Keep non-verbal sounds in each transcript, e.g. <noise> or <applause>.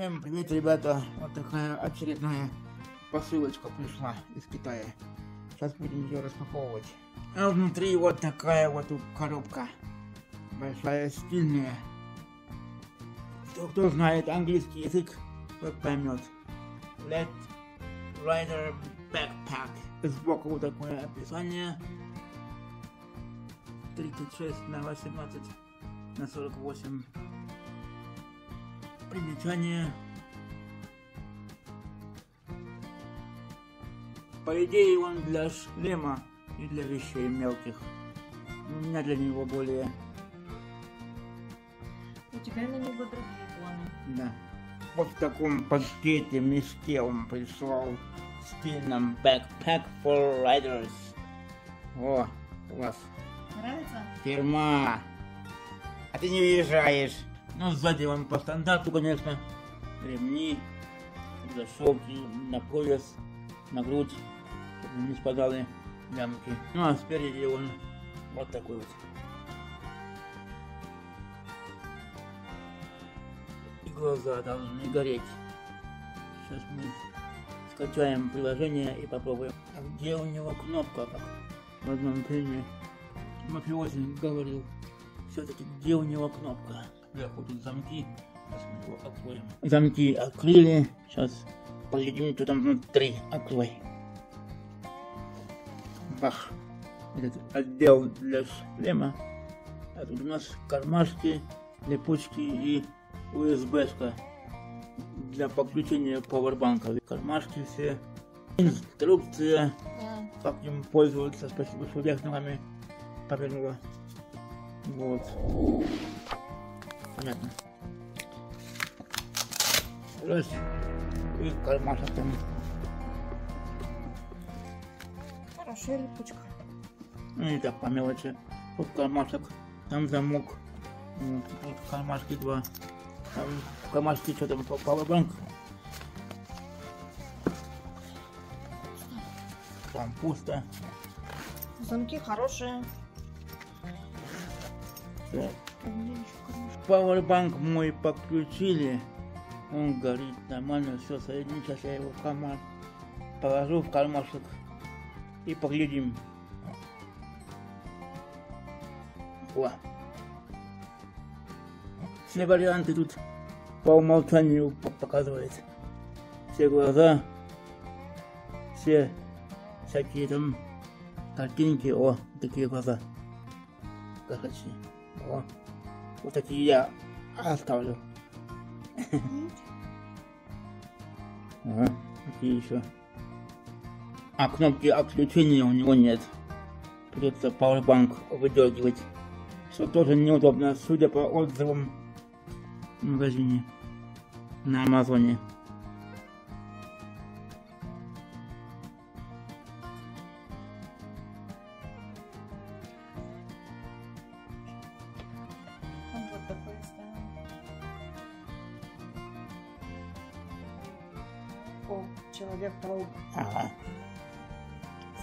Всем привет, ребята! Вот такая очередная посылочка пришла из Китая. Сейчас будем ее распаковывать. А внутри вот такая вот коробка. Большая, стильная. Кто, кто знает английский язык, тот поймет. Let Rider Backpack. Сбоку вот такое описание. 36 на 18 на 48 примечание. По идее он для шлема и для вещей мелких. У меня для него более... У тебя на него другие планы. Да. Вот в таком пакете, мешке он прислал стильном Backpack for Riders. О, класс. Нравится? Фирма. А ты не въезжаешь. Ну, сзади он по стандарту, конечно. Ремни, защелки на пояс, на грудь, чтобы не спадали лямки. Ну, а спереди он вот такой вот. И глаза должны гореть. Сейчас мы скачаем приложение и попробуем. А где у него кнопка, как в одном фильме мафиози говорил? Все-таки где у него кнопка? Сверху тут замки. Сейчас мы его откроем. Замки открыли. Сейчас поглядим, что там внутри. Открой. Бах. Этот отдел для шлема. А тут у нас кармашки, липучки и USB-шка для подключения пауэрбанка. Кармашки все. Инструкция, как им пользоваться. Спасибо, что вверх ногами повернула. Вот. Понятно. Раз. И кармашек там. Хорошая липучка. Ну и так по мелочи. Тут кармашек, там замок. Вот, кармашки два. Там в кармашке что там, пауэрбанк. Там пусто. Замки хорошие. Так. Пауэрбанк мой подключили. Он горит нормально, все соединить. Сейчас я его в карман положу в кармашек и поглядим. О. Все варианты тут по умолчанию показывает. Все глаза, все всякие там картинки. О, такие глаза. Горячие. О. Вот такие я оставлю. Ага, какие еще? А кнопки отключения у него нет. Придется Powerbank выдергивать. Что тоже неудобно, судя по отзывам в магазине на Амазоне.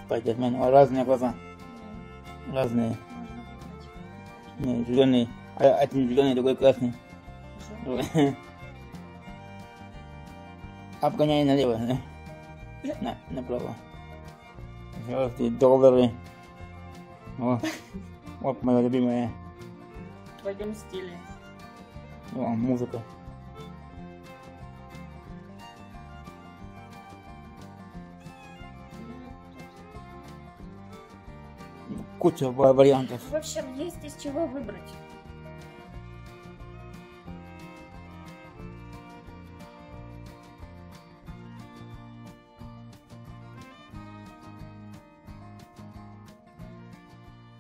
Спайдермен. О, разные глаза. Разные. Не, зеленый. А один зеленый, другой красный. <laughs> Обгоняй налево, да? <laughs> На, направо. Звезды, доллары. О, вот моя любимая В твоем стиле. о, музыка. Куча ва- вариантов. В общем, есть из чего выбрать.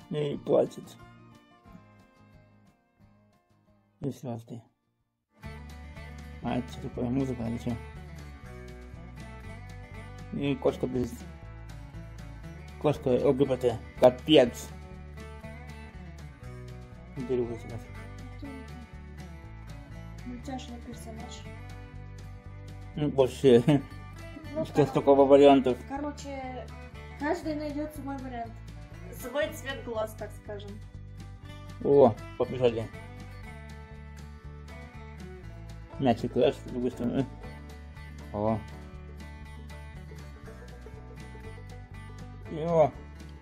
И платит. И звезды. А это что такое? Музыка или что? И кошка без... Кошка ЛГБТ. Капец. Сейчас. Мультяшный персонаж. Ну, больше Ну, что столько вариантов. Короче, каждый найдет свой вариант. Свой цвет глаз, так скажем. О, побежали. Мячик раз, с другой стороны. О. И о,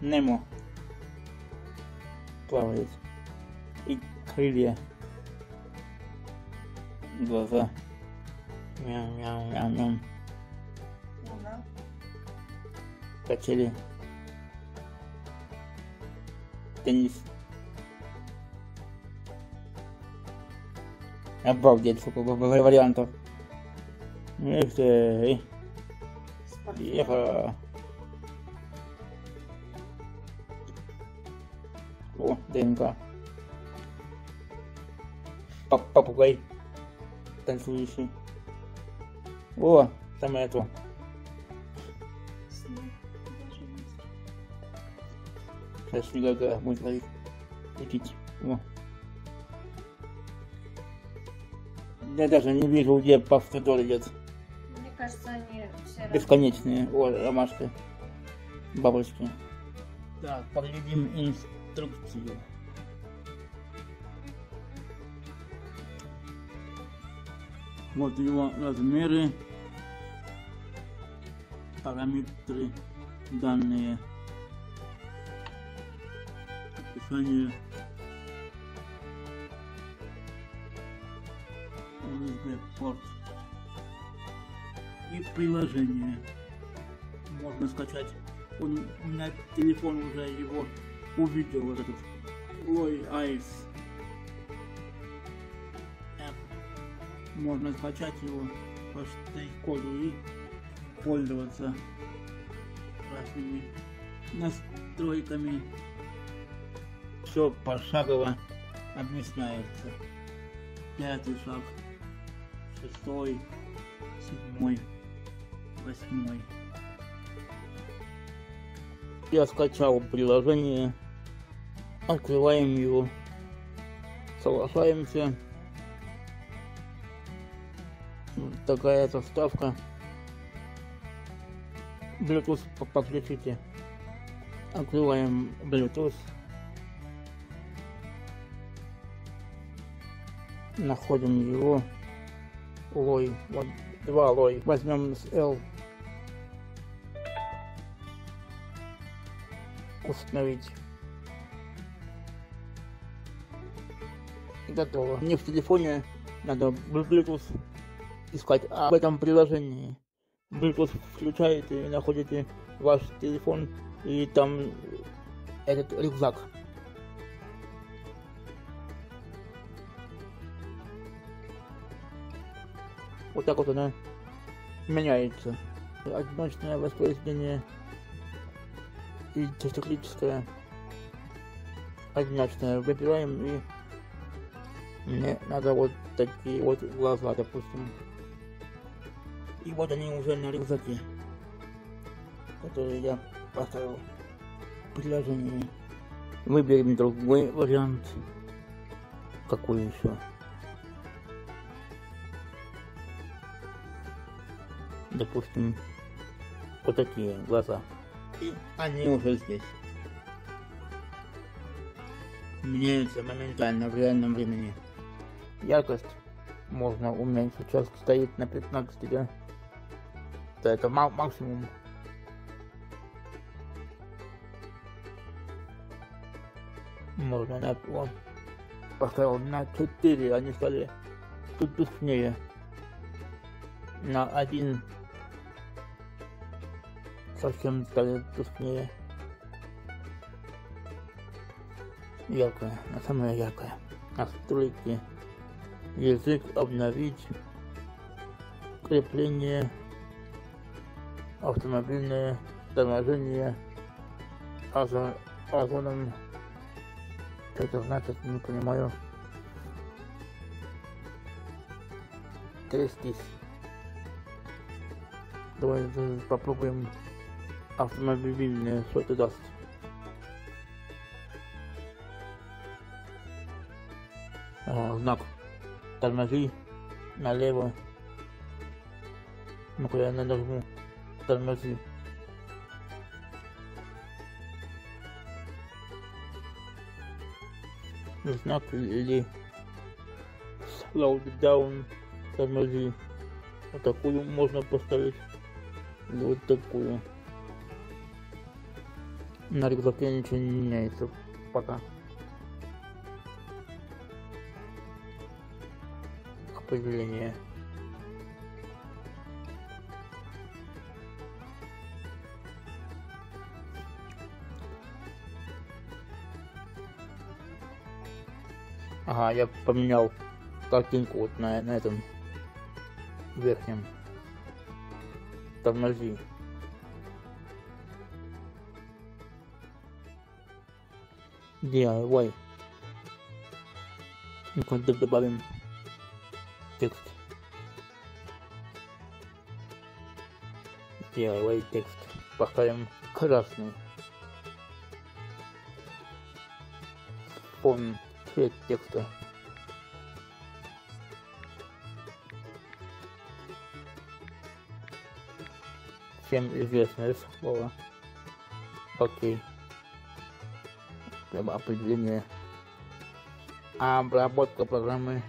Немо. Плавает. И крылья. Глаза. Мяу-мяу-мяу-мяу. Ну да. Качели. Теннис. Обалдеть, сколько ва- ва- вариантов. Эх ты, Спортивный. ехала. ДНК. Пап- Попугай. Танцующий. О, там это. Сейчас снега будет ловить. Летить. О. Я даже не вижу, где повтор идет. Мне кажется, они все. Бесконечные. О, ромашки. Бабочки. Так, подведем инструкцию. Вот его размеры, параметры, данные, описание, USB порт и приложение можно скачать. Он, у меня телефон уже его увидел, вот этот Ой Айс. Можно скачать его по штрих-коду и пользоваться разными настройками. Все пошагово объясняется. Пятый шаг, шестой, седьмой, восьмой. Я скачал приложение, открываем его, соглашаемся. Вот такая заставка. Bluetooth по- подключите. Открываем Bluetooth. Находим его. Лой. Вот два лой. Возьмем с L. Установить. Готово. Мне в телефоне надо Bluetooth искать, а в этом приложении Bluetooth включаете и находите ваш телефон и там этот рюкзак. Вот так вот она меняется. Одиночное воспроизведение и циклическое. Одиночное выбираем и мне надо вот такие вот глаза, допустим. И вот они уже на рюкзаке, который я поставил в приложении. Выберем другой вариант. Какой еще? Допустим, вот такие глаза. И они уже здесь. Меняются моментально в реальном времени. Яркость можно уменьшить. Сейчас стоит на 15, да? Да, это ма- максимум. Можно на вот, поставил на 4, они стали тут тускнее. На один совсем стали тускнее. Яркая, самая яркая. Настройки. Язык обновить. Крепление. Автомобильное торможение. Озон, озоном. Что это значит, не понимаю. Трястись. Давай попробуем автомобильное, что это даст. А, знак. Тормози налево. Ну-ка я нажму. Тормози. Знак или slow down тормози. Вот такую можно поставить. Или вот такую. На рюкзаке ничего не меняется пока. Определение. Ага, я поменял картинку вот на, на этом верхнем. Тормози. DIY. Ну-ка добавим текст. DIY текст. Поставим красный. Фон цвет текста. Всем известное слово. Окей. Прямо определение. Обработка программы.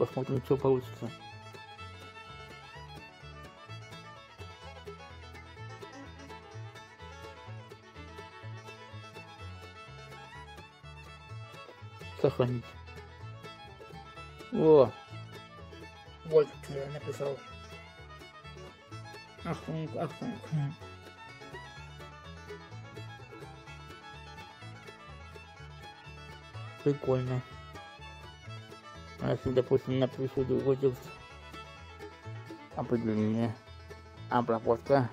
Посмотрим, что получится. Сохранить. О! Вот я написал. Ахунг, ахунг. Прикольно. А если, допустим, напишу другой текст, определение, обработка,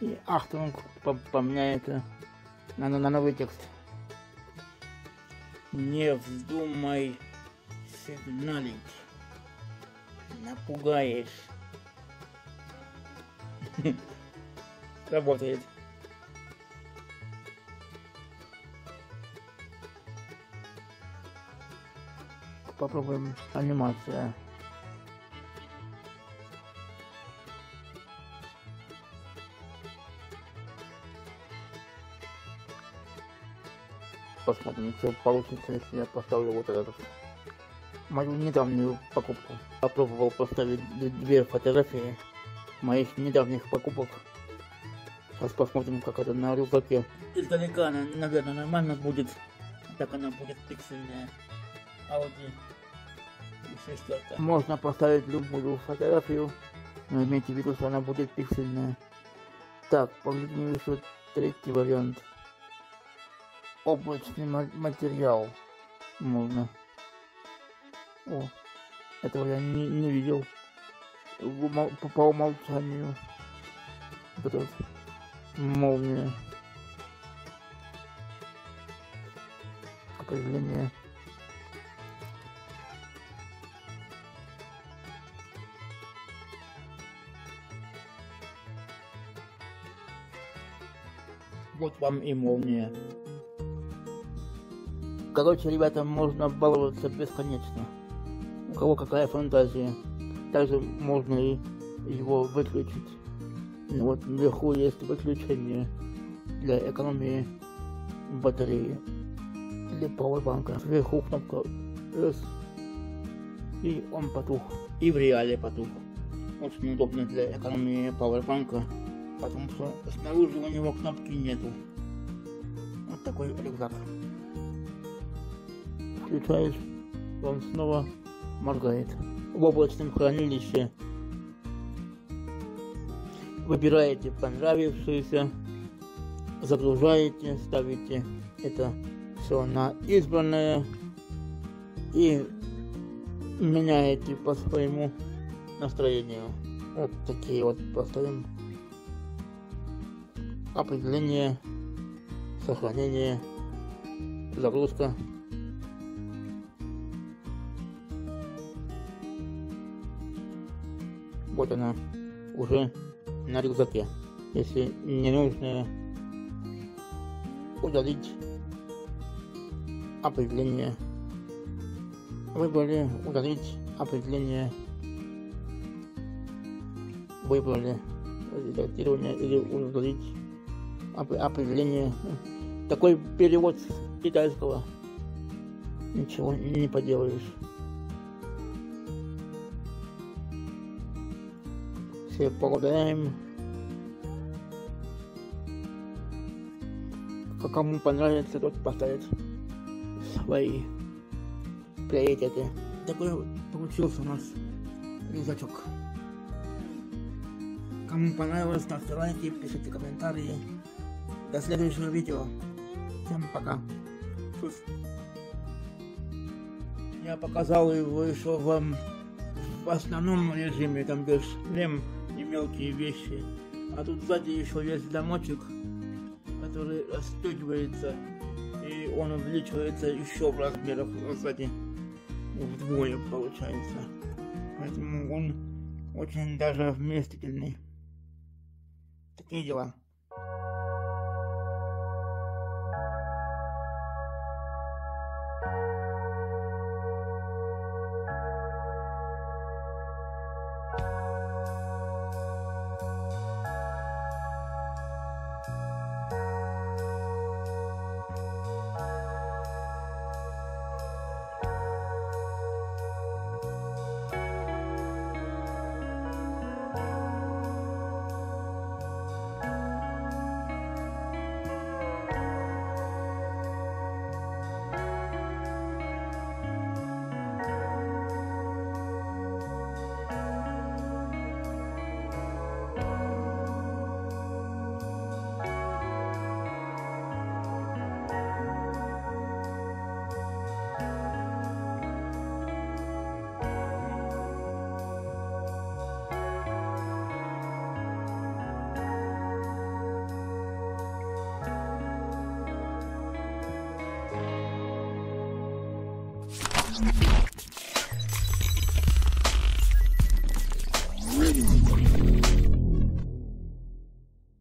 и ахтунг по- поменяется на, на, на новый текст. Не вздумай сигналить. Напугаешь. <laughs> Работает. Попробуем анимация. Посмотрим, что получится, если я поставлю вот этот. Мою недавнюю покупку. Попробовал поставить две фотографии моих недавних покупок. Сейчас посмотрим, как это на рюкзаке. Издалека, наверное, нормально будет. Так она будет пиксельная. Шестерка. Можно поставить любую фотографию, но имейте в виду, что она будет пиксельная. Так, поглядим еще третий вариант. Облачный ма- материал. Можно. О, этого я не, не видел. По, по умолчанию. Вот это вот. Молния. Определение. Вот вам и молния. Короче, ребята, можно баловаться бесконечно. У кого какая фантазия. Также можно и его выключить. Вот наверху есть выключение для экономии батареи или пауэрбанка. Сверху кнопка раз и он потух. И в реале потух. Очень удобно для экономии пауэрбанка, потому что снаружи у него кнопки нету. Вот такой рюкзак. Включаешь, он снова моргает. В облачном хранилище выбираете понравившееся, загружаете, ставите это все на избранное и меняете по своему настроению. Вот такие вот поставим определение, сохранение, загрузка. Вот она уже на рюкзаке. Если не нужно удалить определение. Выбрали удалить определение. Выбрали редактирование или удалить оп- определение. Такой перевод китайского. Ничего не поделаешь. Всех благодарим. К- Кому понравится, тот поставит свои приоритеты. Такой вот получился у нас рюкзачок. Кому понравилось, ставьте лайки, пишите комментарии. До следующего видео. Всем пока. Я показал его еще вам в основном режиме, там без шлем и мелкие вещи. А тут сзади еще есть замочек, который расстегивается и он увеличивается еще в размерах сзади вдвое получается. Поэтому он очень даже вместительный. Такие дела.